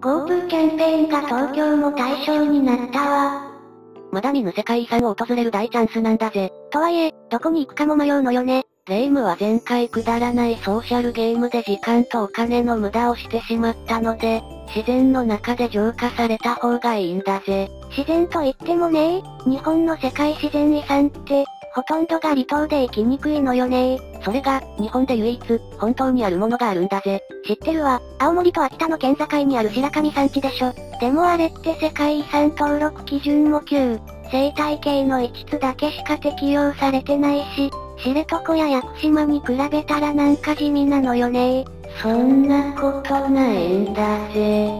GoTo キャンペーンが東京も対象になったわ。まだ見ぬ世界遺産を訪れる大チャンスなんだぜ。とはいえ、どこに行くかも迷うのよね。霊夢は前回くだらないソーシャルゲームで時間とお金の無駄をしてしまったので、自然の中で浄化された方がいいんだぜ。自然と言ってもね日本の世界自然遺産って、ほとんどが離島で生きにくいのよねそれが、日本で唯一、本当にあるものがあるんだぜ。知ってるわ。青森と秋田の県境にある白神山地でしょ。でもあれって世界遺産登録基準も9、生態系の5つだけしか適用されてないし、知床や屋久島に比べたらなんか地味なのよねそんなことないんだぜ。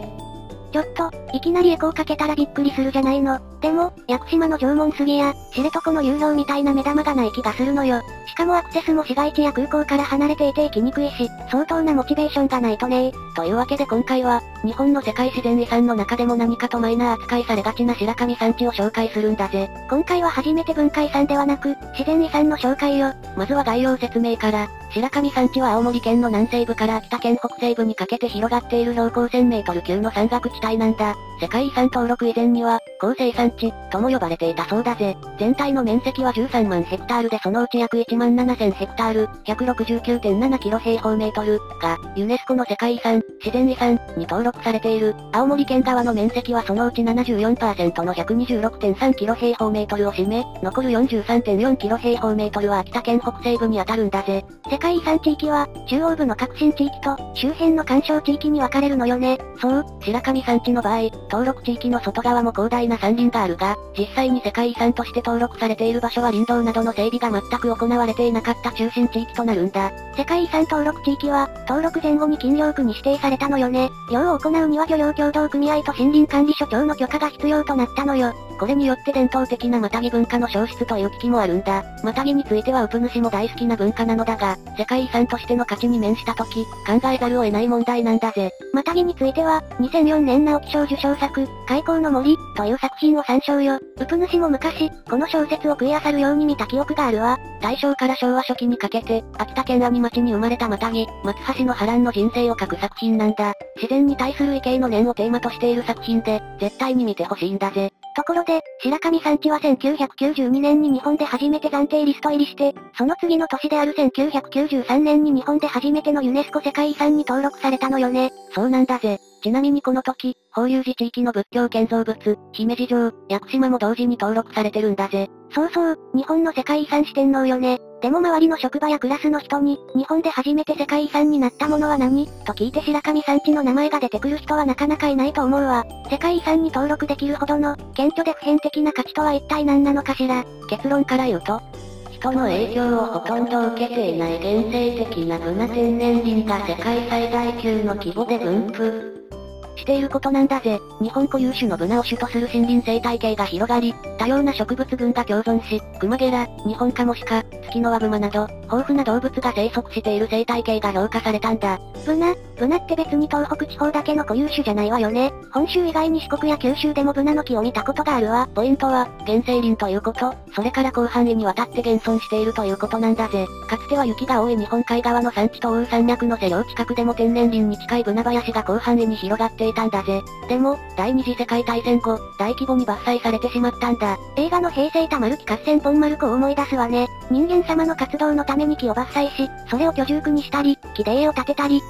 ちょっと、いきなりエコーかけたらびっくりするじゃないの。でも、屋久島の縄文杉や、知床の流氷みたいな目玉がない気がするのよ。しかもアクセスも市街地や空港から離れていて行きにくいし、相当なモチベーションがないとねというわけで今回は、日本の世界自然遺産の中でも何かとマイナー扱いされがちな白神山地を紹介するんだぜ。今回は初めて文化遺産ではなく、自然遺産の紹介よ。まずは概要説明から、白神山地は青森県の南西部から秋田県北西部にかけて広がっている標高1000メートル級の山岳地帯なんだ。世界遺産登録以前には、高生産地、とも呼ばれていたそうだぜ。全体の面積は13万ヘクタールでそのうち約1万7000ヘクタール、169.7キロ平方メートル、が、ユネスコの世界遺産、自然遺産、に登録されている。青森県側の面積はそのうち74%の126.3キロ平方メートルを占め、残る43.4キロ平方メートルは秋田県北西部に当たるんだぜ。世界遺産地域は、中央部の革新地域と、周辺の干渉地域に分かれるのよね。そう、白神山地の場合、登録地域の外側も広大な山林があるが、実際に世界遺産として登録されている場所は林道などの整備が全く行われていなかった中心地域となるんだ。世界遺産登録地域は、登録前後に禁漁区に指定されたのよね。漁を行うには漁業協同組合と森林管理所長の許可が必要となったのよ。これによって伝統的なマタギ文化の消失という危機もあるんだ。マタギについてはウプ主も大好きな文化なのだが、世界遺産としての価値に面した時、考えざるを得ない問題なんだぜ。マタギについては、2004年直木賞受賞作、開口の森、という作品を参照よ。ウプ主も昔、この小説を食い漁るように見た記憶があるわ。大正から昭和初期にかけて、秋田県阿仁町に生まれたマタギ、松橋の波乱の人生を書く作品なんだ。自然に対する畏敬の念をテーマとしている作品で、絶対に見てほしいんだぜ。ところで、白神山地は1992年に日本で初めて暫定リスト入りして、その次の年である1993年に日本で初めてのユネスコ世界遺産に登録されたのよね。そうなんだぜ。ちなみにこの時、法隆寺地域の仏教建造物、姫路城、屋久島も同時に登録されてるんだぜ。そうそう、日本の世界遺産四天王よね。でも周りの職場やクラスの人に、日本で初めて世界遺産になったものは何？と聞いて白神山地の名前が出てくる人はなかなかいないと思うわ。世界遺産に登録できるほどの、顕著で普遍的な価値とは一体何なのかしら？結論から言うと、人の影響をほとんど受けていない原生的なブナ天然林が世界最大級の規模で分布。していることなんだぜ。日本固有種のブナを主とする森林生態系が広がり、多様な植物群が共存し、クマゲラ、日本カモシカ、ツキノワグマなど、豊富な動物が生息している生態系が評価されたんだ。ブナ、ブナって別に東北地方だけの固有種じゃないわよね。本州以外に四国や九州でもブナの木を見たことがあるわ。ポイントは、原生林ということ、それから広範囲にわたって現存しているということなんだぜ。かつては雪が多い日本海側の山地と奥羽山脈の瀬領近くでも天然林に近いブナ林が広範囲に広がっていたんだぜ。でも、第二次世界大戦後、大規模に伐採されてしまったんだ。映画の平成たまるき合戦ポンマルコを思い出すわね。人間様の活動のために木を伐採し、それを居住区にしたり、木で家を建てたり。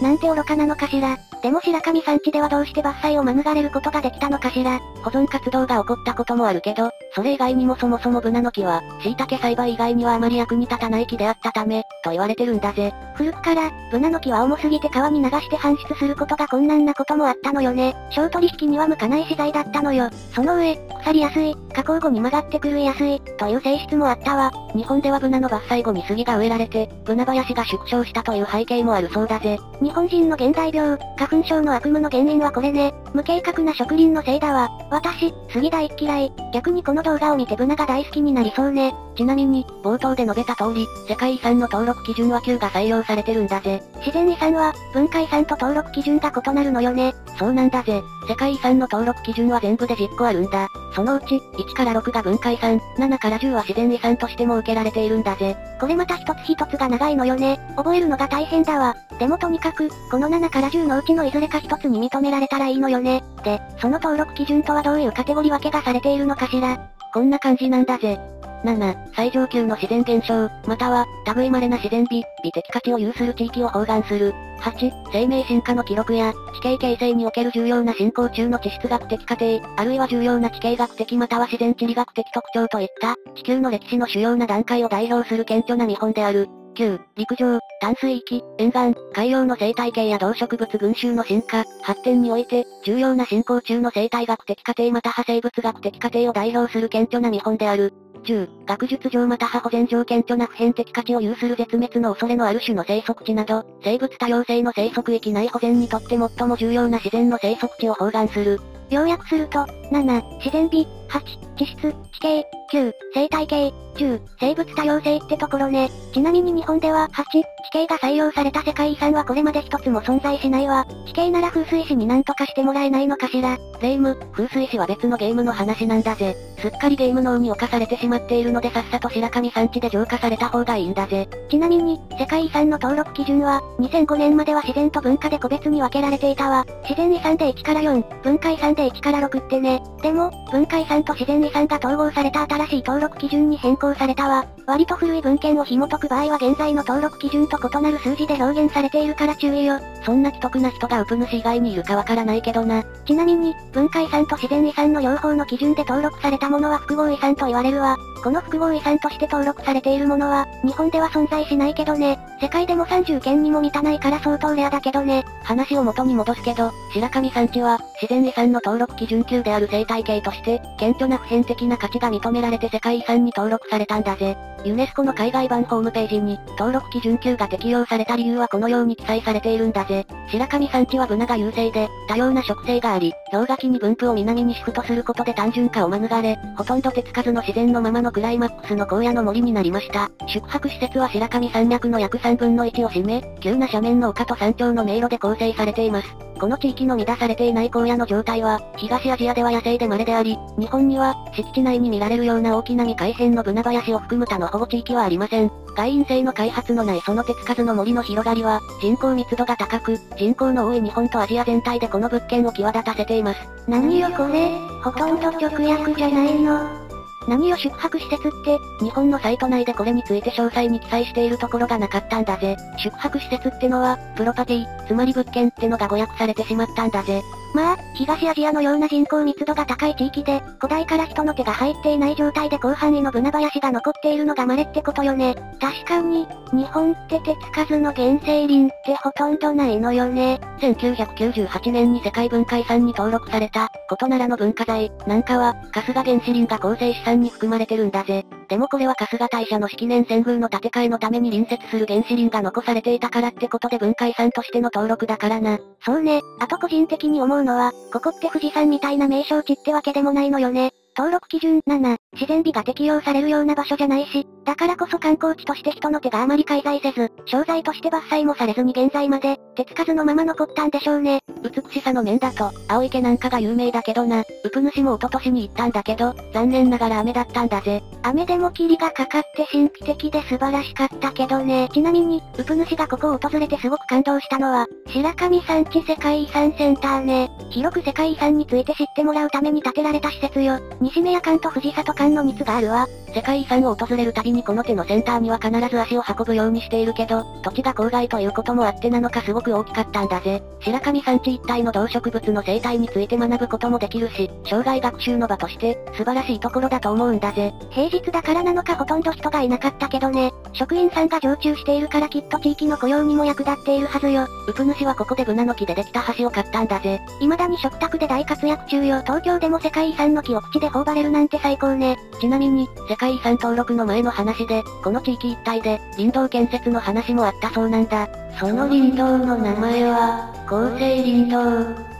なんて愚かなのかしら。でも白神山地ではどうして伐採を免れることができたのかしら。保存活動が起こったこともあるけど、それ以外にもそもそもブナの木は、椎茸栽培以外にはあまり役に立たない木であったため、と言われてるんだぜ。古くから、ブナの木は重すぎて川に流して搬出することが困難なこともあったのよね。小取引には向かない資材だったのよ。その上、腐りやすい、加工後に曲がって狂いやすい、という性質もあったわ。日本ではブナの伐採後に杉が植えられて、ブナ林が縮小したという背景もあるそうだぜ。日本人の現代病、花粉症の悪夢の原因はこれね。無計画な植林のせいだわ。私、杉大嫌い。逆にこの動画を見てブナが大好きになりそうね。ちなみに、冒頭で述べた通り、世界遺産の登録基準は9が採用されてるんだぜ。自然遺産は、文化遺産と登録基準が異なるのよね。そうなんだぜ。世界遺産の登録基準は全部で10個あるんだ。そのうち、1から6が文化遺産、7から10は自然遺産としても受けられているんだぜ。これまた一つ一つが長いのよね。覚えるのが大変だわ。でもとにかく、この7から10のうちのいずれか一つに認められたらいいのよね。で、その登録基準とはどういうカテゴリ分けがされているのかしら。こんな感じなんだぜ。7、最上級の自然現象、または、類稀な自然美、美的価値を有する地域を包含する。8、生命進化の記録や、地形形成における重要な進行中の地質学的過程、あるいは重要な地形学的または自然地理学的特徴といった、地球の歴史の主要な段階を代表する顕著な見本である。9、陸上、淡水域、沿岸、海洋の生態系や動植物群衆の進化、発展において、重要な進行中の生態学的過程または生物学的過程を代表する顕著な見本である。10、学術上または保全条件著な普遍的価値を有する絶滅の恐れのある種の生息地など、生物多様性の生息域内保全にとって最も重要な自然の生息地を包含する。要約すると、7、自然美、8、地質、地形、9、生態系、10、生物多様性ってところね。ちなみに日本では、8、地形が採用された世界遺産はこれまで一つも存在しないわ。地形なら風水師に何とかしてもらえないのかしら。霊夢、風水師は別のゲームの話なんだぜ。すっかりゲーム脳に侵されてしまっているのでさっさと白神山地で浄化された方がいいんだぜ。ちなみに、世界遺産の登録基準は、2005年までは自然と文化で個別に分けられていたわ。自然遺産で1から4、文化遺産で1から6ってね。でも、文化遺産と自然遺産が統合された新しい登録基準に変更されたわ。割と古い文献を紐解く場合は現在の登録基準と異なる数字で表現されているから注意よ。そんな既得な人がウプ主以外にいるかわからないけどな。ちなみに、文化遺産と自然遺産の両方の基準で登録されたものは複合遺産と言われるわ。この複合遺産として登録されているものは、日本では存在しないけどね。世界でも30件にも満たないから相当レアだけどね。話を元に戻すけど、白神山地は、自然遺産の登録基準級である生態系として、顕著な普遍的な価値が認められて世界遺産に登録されたんだぜ。ユネスコの海外版ホームページに、登録基準級が適用された理由はこのように記載されているんだぜ。白神山地はブナが優勢で、多様な植生があり、氷河期に分布を南にシフトすることで単純化を免れ、ほとんど手つかずの自然のままのクライマックスの荒野の森になりました。宿泊施設は白神山脈の約3分の1を占め、急な斜面の丘と山頂の迷路で構成されています。この地域の乱されていない荒野の状態は、東アジアでは野生で稀であり、日本には、敷地内に見られるような大きな未開編のブナ林を含む他の保護地域はありません。外因性の開発のないその手つかずの森の広がりは、人口密度が高く、人口の多い日本とアジア全体でこの物件を際立たせています。何よこれ、ほとんど直訳じゃないの。何よ宿泊施設って、日本のサイト内でこれについて詳細に記載しているところがなかったんだぜ。宿泊施設ってのは、プロパティ、つまり物件ってのが誤訳されてしまったんだぜ。まあ、東アジアのような人口密度が高い地域で、古代から人の手が入っていない状態で広範囲のブナ林が残っているのが稀ってことよね。確かに、日本って手つかずの原生林ってほとんどないのよね。1998年に世界文化遺産に登録された、ことならの文化財、なんかは、春日原始林が構成資産に含まれてるんだぜ。でもこれは春日大社の式年遷宮の建て替えのために隣接する原子林が残されていたからってことで文化遺産としての登録だからな。そうね、あと個人的に思うのは、ここって富士山みたいな名称地ってわけでもないのよね。登録基準7、自然美が適用されるような場所じゃないし、だからこそ観光地として人の手があまり介在せず、商材として伐採もされずに現在まで、手つかずのまま残ったんでしょうね。美しさの面だと、青池なんかが有名だけどな、ウプ主も一昨年に行ったんだけど、残念ながら雨だったんだぜ。雨でも霧がかかって神秘的で素晴らしかったけどね。ちなみに、ウプ主がここを訪れてすごく感動したのは、白神山地世界遺産センターね。広く世界遺産について知ってもらうために建てられた施設よ。西目屋館と藤里館の密があるわ。世界遺産を訪れるたびにこの手のセンターには必ず足を運ぶようにしているけど、土地が郊外ということもあってなのかすごく大きかったんだぜ。白神山地一帯の動植物の生態について学ぶこともできるし、生涯学習の場として、素晴らしいところだと思うんだぜ。平日だからなのかほとんど人がいなかったけどね。職員さんが常駐しているからきっと地域の雇用にも役立っているはずよ。ウプ主はここでブナの木でできた橋を買ったんだぜ。未だに食卓で大活躍中よ。東京でも世界遺産の木を口で頬張れるなんて最高ね。ちなみに、世界遺産登録の前の話で、この地域一帯で、林道建設の話もあったそうなんだ。その林道の名前は、厚生林道。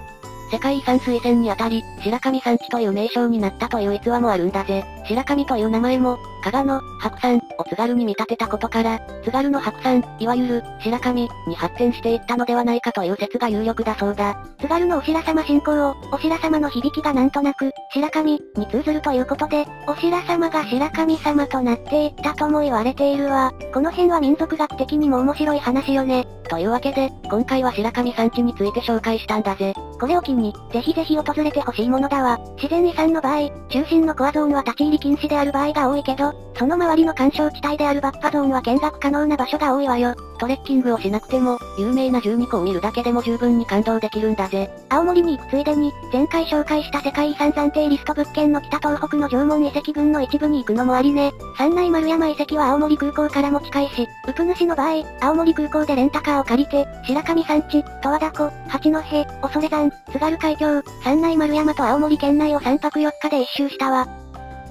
世界遺産推薦にあたり、白神山地という名称になったという逸話もあるんだぜ。白神という名前も、加賀の、白山を津軽に見立てたことから、津軽の白山、いわゆる、白神に発展していったのではないかという説が有力だそうだ。津軽のお白様信仰を、お白様の響きがなんとなく、白神に通ずるということで、お白様が白神様となっていったとも言われているわ。この辺は民族学的にも面白い話よね。というわけで、今回は白神山地について紹介したんだぜ。これを機に、ぜひぜひ訪れてほしいものだわ。自然遺産の場合、中心のコアゾーンは立ち入り禁止である場合が多いけど、その周りの干渉地帯であるバッファゾーンは見学可能な場所が多いわよ。トレッキングをしなくても、有名な12個を見るだけでも十分に感動できるんだぜ。青森に行くついでに、前回紹介した世界遺産暫定リスト物件の北東北の縄文遺跡群の一部に行くのもありね。三内丸山遺跡は青森空港からも近いし、ウプ主の場合、青森空港でレンタカーを借りて、白神山地、十和田湖、八戸、恐山、津軽海峡、三内丸山と青森県内を3泊4日で一周したわ。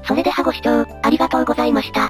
それではご視聴、ありがとうございました。